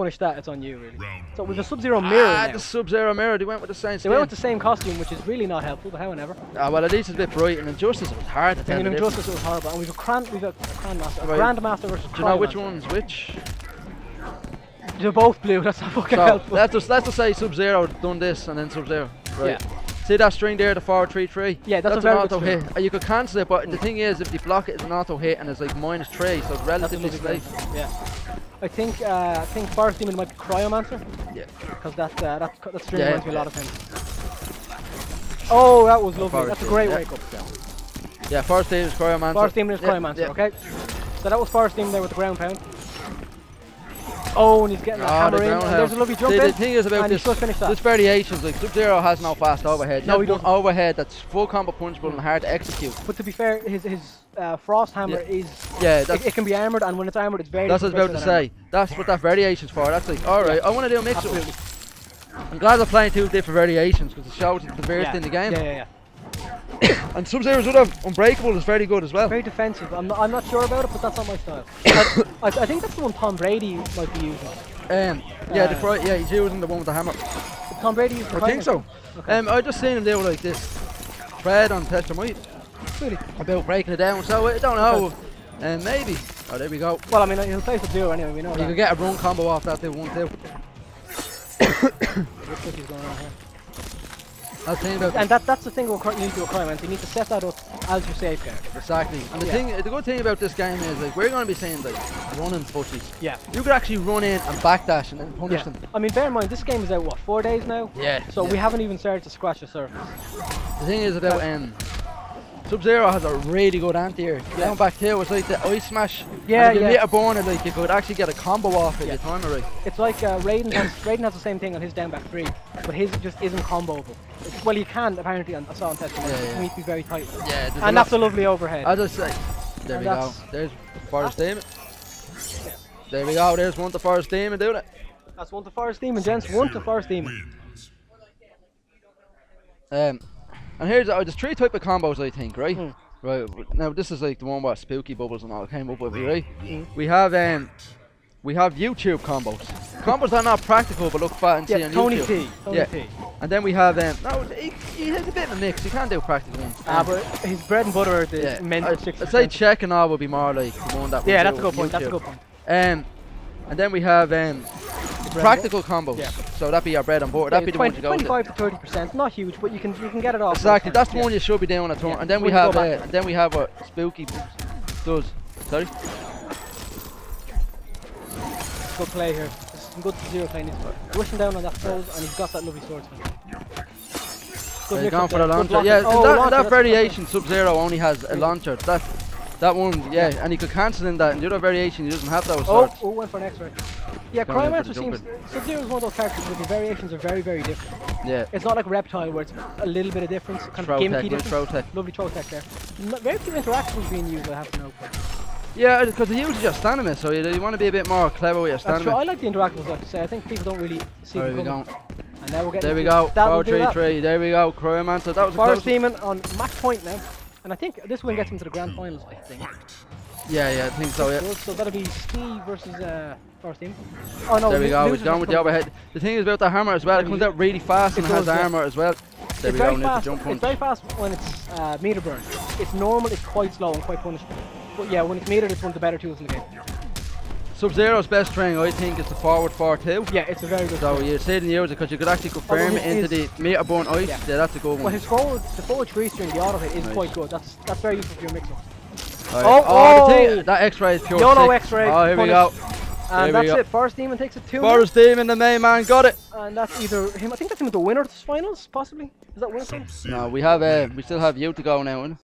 punish that, it's on you, really. So with the Sub-Zero mirror Ah, now, the Sub-Zero mirror. They went with the same they went with the same costume, which is really not helpful, but however. Ah, well, at least it's a bit bright. And Injustice, it was hard to tell And the in. Injustice, it was horrible. And we've a Grand, we've a Grandmaster, a Right. Grandmaster versus Do you know which one's which? They're both blue. That's not fucking So helpful. let's just let's just say Sub-Zero done this and then Sub-Zero. Right. See that string there, the forward three three. Yeah, that's a an auto hit. You could cancel it, but the thing is, if you block it, it's an auto hit and it's like minus three, so it's relatively safe. Yeah. I think uh, I think Forest Demon might be Cryomancer Yeah. because that uh, that that string Yeah. reminds me a lot of him. Oh, that was lovely. That's a great yeah. wake up. Yeah, Forest team is Cryomancer. Forest Demon is Cryomancer. yeah. Okay. So that was Forest Demon there with the ground pound. Oh, and he's getting a Ah, the hammer in. And there's a lovely jump See, in. the thing is about this, that. this variations, like Sub-Zero has no fast overhead. No, he he one overhead that's full combo punchable and hard to execute. But to be fair, his his uh, frost hammer Yeah. is Yeah, it, it can be armored, and when it's armored, it's very. that's what I was about to say. That's what that variation's for. That's like, alright, I want to do a mix than armored. up. Absolutely. I'm glad they're playing two different variations because it shows the diversity Yeah. in the game. Yeah, yeah, yeah. And Sub-Zero's other Unbreakable is very good as well. Very defensive. I'm not, I'm not sure about it, but that's not my style. I, I, I think that's the one Tom Brady might be using. Um, yeah, the Uh, fri- yeah, he's using the one with the hammer. Tom Brady use the I think so. Okay. Um, I just seen him do like this thread on Test Might really? about breaking it down. So I don't know. Um, maybe. Oh, there we go. Well, I mean, he'll play for zero anyway. We know You that. could get a run combo off that. They won't do. thinking about And that, that's the thing you need to a crime, you need to set that up as your safeguard. exactly. And the Yeah. thing, the good thing about this game is like we're going to be saying like running pushes. Yeah. You could actually run in and backdash and then punish Yeah. them. I mean, bear in mind, this game is out, what, four days now? Yeah. So we haven't even started to scratch the surface. The thing is about um, Sub Zero has a really good anti-air. Yeah. Down back here was like the ice smash. Yeah, and yeah. hit a born, like you could actually get a combo off it. Yeah. You time it right. It's like uh, Raiden, has, Raiden has the same thing on his down back three, but his just isn't comboable. It's, well, you can, apparently, on, I saw on testimony. Yeah, yeah. You need to be very tight. Yeah. And that's a lovely overhead. As I say, there And we go. There's Forest Demon. There we go. There's one to Forest Demon doing it. That's one to Forest Demon, gents. One to Forest Demon. Um, and here's uh, there's three type of combos I think, right? Hmm. Right. Now this is like the one where spooky bubbles and all came up with, right? Hmm. We have um, we have YouTube combos. Combos that are not practical but look fat and see Yeah, on Tony YouTube. T. Tony Yeah. T. And then we have um, no, he, he has a bit of a mix. He can't do practical ones. Ah, Um, but his bread and butter is yeah, meant I'd, I'd say check and all would be more like the one that. Yeah, that's a good point. That's a good point. Um, and then we have um, practical combos. Yeah. So that'd be your bread and butter. That'd be the one you go 25 to 30 percent, not huge, but you can you can get it off. Exactly, that's the yeah. one you should be doing on at turn. Yeah, And then we have, uh, then we have what spooky does. Sorry. Good play here. This is some good zero playing. He's rushing down on that fold, and he's got that lovely swordsman. Good They're going for the launcher. Yeah, oh, that, launcher, that variation Sub Zero only has a launcher. That that one, yeah, and he could cancel in that. And the other variation, he doesn't have those. Oh, swords. oh, went for an X-ray. Yeah, Cryomancer seems. Sub-Zero is one of those characters where the variations are very, very different. Yeah. It's not like Reptile where it's a little bit of difference, kind Throw of gimmicky tech, difference. throw tech. Lovely throw tech there. Very few interactions being used, I have to know. Yeah, because he uses your stamina, so you, you want to be a bit more clever with your That's true. I like the interactions, like I say. I think people don't really see There them coming. go. And now we're getting There we go. That Four three three. There we go. Cryomancer. That was a Forest close. Demon on match point now. And I think this win gets him to the grand finals, I think. Yeah, yeah, I think so. Yeah. So that'll be Ski versus uh, Forest Demon. Oh no, There we go. He's losers done with the overhead. The thing is about the hammer as well. It comes out really fast It and has yeah. armor as well. There It's we go. Fast. jump It's very fast when it's uh, meter burn. It's normal. It's quite slow and quite punishable. But yeah, when it's metered, it's one of the better tools in the game. Sub Zero's best string, I think, is the forward 4 2. Yeah, it's a very good. So string. you say the use it because you could actually confirm his- it into the meter burn ice. Yeah. Yeah. that's a good one. Well, one. his forward, the forward three string, the auto hit is Nice. quite good. That's that's very useful for your mix-up. Right. Oh, the oh! thing, that X-ray is pure. YOLO sick. X-ray, Oh, here we go. And There we that's go. it. Forest Demon takes it two. Forest Demon, the main man, got it. And that's either him. I think that's him at the winners finals, possibly. Is that winner? No, we have. Uh, we still have you to go now. innit?